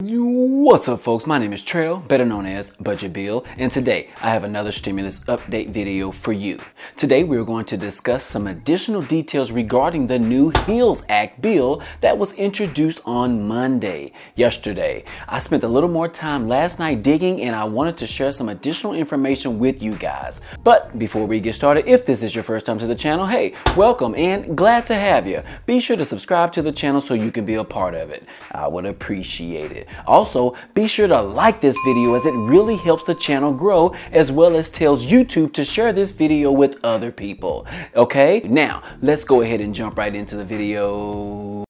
What's up folks, my name is Trail, better known as Budget Bill, and today I have another stimulus update video for you. Today we are going to discuss some additional details regarding the new HEALS Act bill that was introduced on Monday, yesterday. I spent a little more time last night digging and I wanted to share some additional information with you guys. But before we get started, if this is your first time to the channel, hey, welcome and glad to have you. Be sure to subscribe to the channel so you can be a part of it. I would appreciate it. Also, be sure to like this video as it really helps the channel grow as well as tells YouTube to share this video with other people. Okay, now let's go ahead and jump right into the video.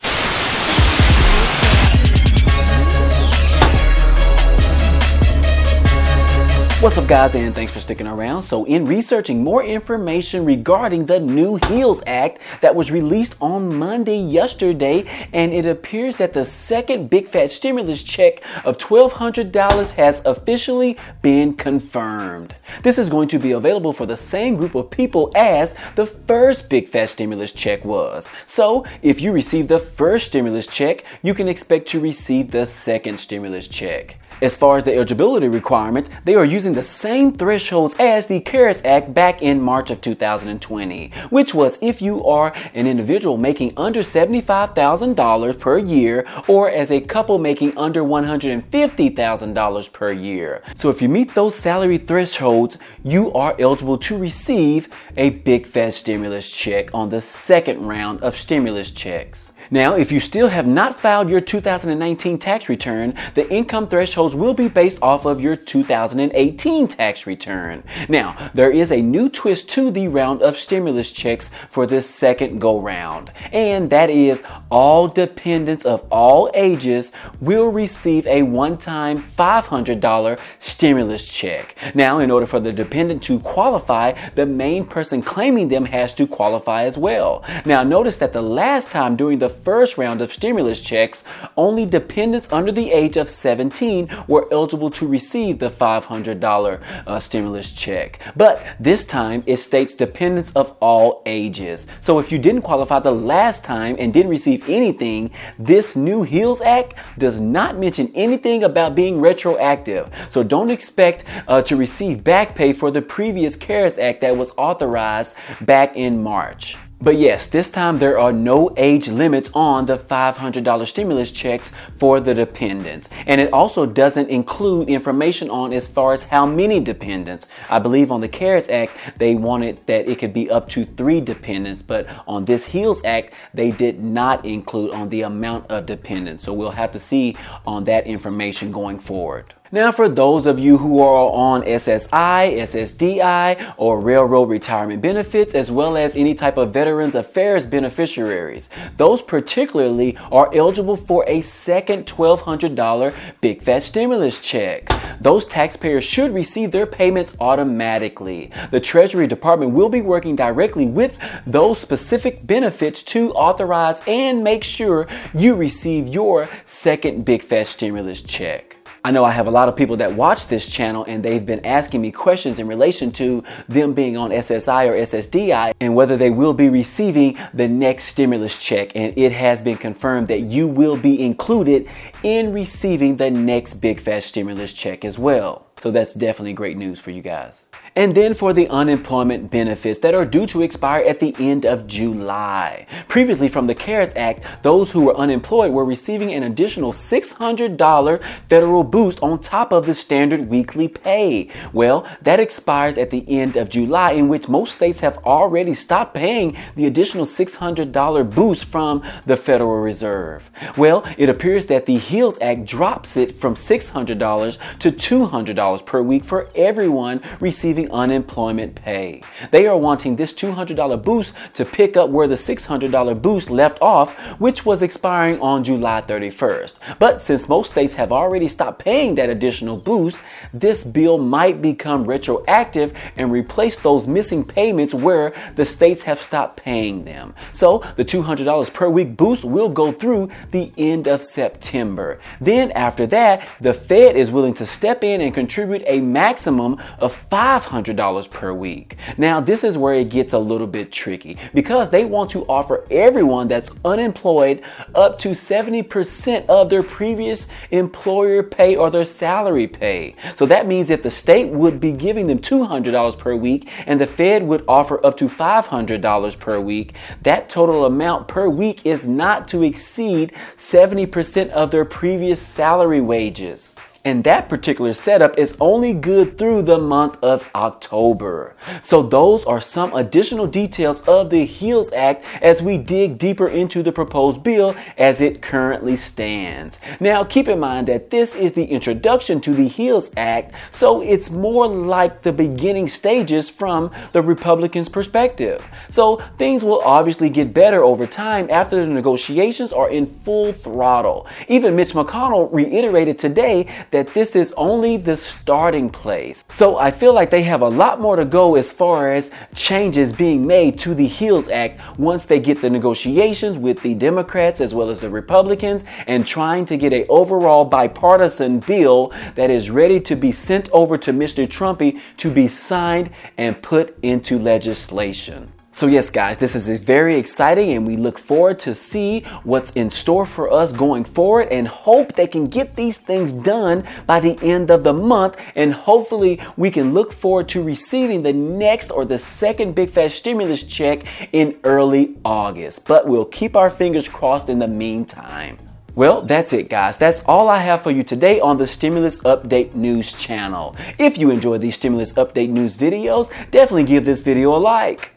What's up guys and thanks for sticking around. So in researching more information regarding the new HEALS Act that was released on Monday yesterday and it appears that the second big fat stimulus check of $1,200 has officially been confirmed. This is going to be available for the same group of people as the first big fat stimulus check was. So if you receive the first stimulus check, you can expect to receive the second stimulus check. As far as the eligibility requirements, they are using the same thresholds as the CARES Act back in March of 2020, which was if you are an individual making under $75,000 per year or as a couple making under $150,000 per year. So if you meet those salary thresholds, you are eligible to receive a big fat stimulus check on the second round of stimulus checks. Now, if you still have not filed your 2019 tax return, the income thresholds will be based off of your 2018 tax return. Now, there is a new twist to the round of stimulus checks for this second go round, and that is all dependents of all ages will receive a one-time $500 stimulus check. Now, in order for the dependent to qualify, the main person claiming them has to qualify as well. Now, notice that the last time during the first round of stimulus checks, only dependents under the age of 17 were eligible to receive the $500 uh, stimulus check. But this time it states dependents of all ages. So if you didn't qualify the last time and didn't receive anything, this new HEALS Act does not mention anything about being retroactive. So don't expect uh, to receive back pay for the previous CARES Act that was authorized back in March. But yes, this time there are no age limits on the $500 stimulus checks for the dependents. And it also doesn't include information on as far as how many dependents. I believe on the CARES Act, they wanted that it could be up to three dependents, but on this HEALS Act, they did not include on the amount of dependents. So we'll have to see on that information going forward. Now, for those of you who are on SSI, SSDI, or Railroad Retirement Benefits, as well as any type of Veterans Affairs beneficiaries, those particularly are eligible for a second $1,200 Big Fat Stimulus check. Those taxpayers should receive their payments automatically. The Treasury Department will be working directly with those specific benefits to authorize and make sure you receive your second Big Fat Stimulus check. I know I have a lot of people that watch this channel and they've been asking me questions in relation to them being on SSI or SSDI and whether they will be receiving the next stimulus check. And it has been confirmed that you will be included in receiving the next big fat stimulus check as well. So that's definitely great news for you guys. And then for the unemployment benefits that are due to expire at the end of July. Previously from the CARES Act, those who were unemployed were receiving an additional $600 federal boost on top of the standard weekly pay. Well, that expires at the end of July in which most states have already stopped paying the additional $600 boost from the Federal Reserve. Well, it appears that the HEALS Act drops it from $600 to $200 per week for everyone receiving unemployment pay. They are wanting this $200 boost to pick up where the $600 boost left off, which was expiring on July 31st. But since most states have already stopped paying that additional boost, this bill might become retroactive and replace those missing payments where the states have stopped paying them. So the $200 per week boost will go through the end of September. Then after that, the Fed is willing to step in and contribute a maximum of $500 $500 per week. Now, this is where it gets a little bit tricky because they want to offer everyone that's unemployed up to 70% of their previous employer pay or their salary pay. So that means that the state would be giving them $200 per week and the Fed would offer up to $500 per week. That total amount per week is not to exceed 70% of their previous salary wages. And that particular setup is only good through the month of October. So those are some additional details of the HEALS Act as we dig deeper into the proposed bill as it currently stands. Now keep in mind that this is the introduction to the HEALS Act, so it's more like the beginning stages from the Republicans' perspective. So things will obviously get better over time after the negotiations are in full throttle. Even Mitch McConnell reiterated today that this is only the starting place. So I feel like they have a lot more to go as far as changes being made to the HEALS Act once they get the negotiations with the Democrats as well as the Republicans and trying to get a overall bipartisan bill that is ready to be sent over to Mr. Trumpy to be signed and put into legislation. So yes, guys, this is very exciting and we look forward to see what's in store for us going forward and hope they can get these things done by the end of the month and hopefully we can look forward to receiving the next or the second big fat stimulus check in early August. But we'll keep our fingers crossed in the meantime. Well, that's it, guys. That's all I have for you today on the Stimulus Update News channel. If you enjoy these Stimulus Update News videos, definitely give this video a like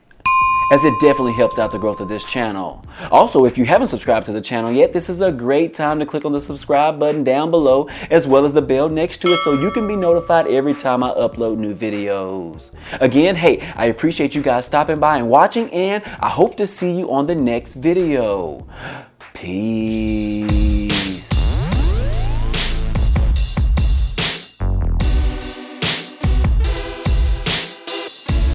as it definitely helps out the growth of this channel. Also, if you haven't subscribed to the channel yet, this is a great time to click on the subscribe button down below as well as the bell next to it so you can be notified every time I upload new videos. Again, hey, I appreciate you guys stopping by and watching and I hope to see you on the next video. Peace.